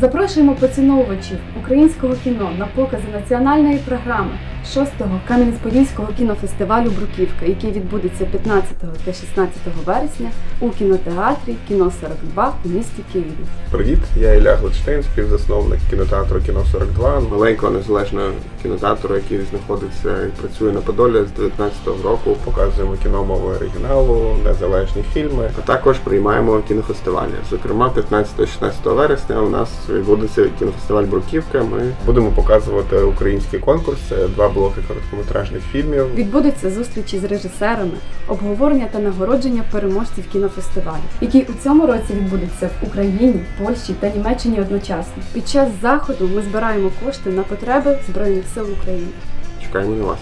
Запрошуємо поціновувачів українського кіно на покази національної програми 6-го Кам'янець-Подільського кінофестивалю Бруківка, який відбудеться 15 та 16 вересня у кінотеатрі Кіно 42 у місті Києві. Привіт, я Ілля Гличтин, співзасновник кінотеатру Кіно 42, маленького незалежного кінотеатру, який знаходиться і працює на Подолі з 19-го року. Показуємо кіно мовою оригіналу, незалежні фільми, а також приймаємо кінофестивалі. Зокрема, 15-16 вересня у нас відбудеться кінофестиваль Бруківка. Ми будемо показувати український конкурс, Це два блоки короткометражних фільмів. Відбудуться зустрічі з режисерами, обговорення та нагородження переможців кінофестивалю, який у цьому році відбудеться в Україні, Польщі та Німеччині одночасно. Під час заходу ми збираємо кошти на потреби Збройних сил України. Чекаємо на вас.